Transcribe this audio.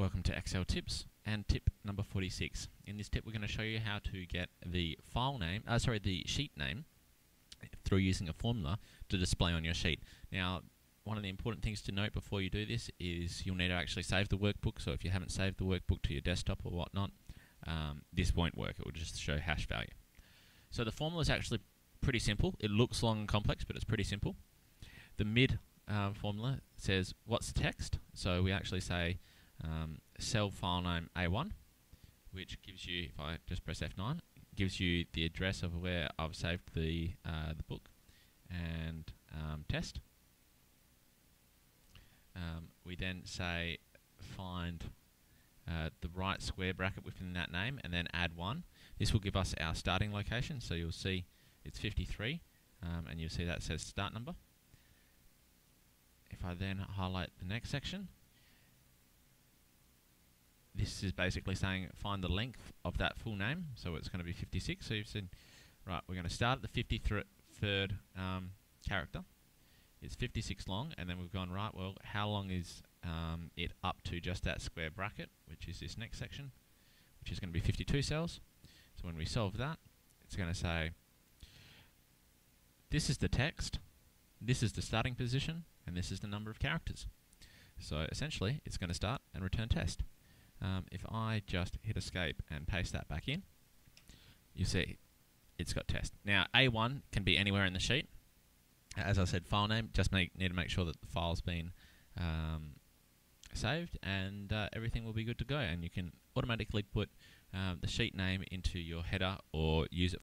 Welcome to Excel Tips and tip number 46. In this tip we're going to show you how to get the file name, uh, sorry, the sheet name through using a formula to display on your sheet. Now, one of the important things to note before you do this is you'll need to actually save the workbook, so if you haven't saved the workbook to your desktop or whatnot, um, this won't work, it will just show hash value. So the formula is actually pretty simple. It looks long and complex, but it's pretty simple. The mid uh, formula says what's the text, so we actually say um, cell file name A1, which gives you, if I just press F9, gives you the address of where I've saved the uh, the book and um, test. Um, we then say find uh, the right square bracket within that name and then add one. This will give us our starting location, so you'll see it's 53 um, and you'll see that says start number. If I then highlight the next section, this is basically saying find the length of that full name, so it's going to be 56. So you've said, right, we're going to start at the 53rd um, character. It's 56 long, and then we've gone, right, well, how long is um, it up to just that square bracket, which is this next section, which is going to be 52 cells. So when we solve that, it's going to say, this is the text, this is the starting position, and this is the number of characters. So essentially, it's going to start and return test. Um, if I just hit escape and paste that back in, you see it's got test. Now, A1 can be anywhere in the sheet. As I said, file name, just make, need to make sure that the file's been um, saved and uh, everything will be good to go. And you can automatically put um, the sheet name into your header or use it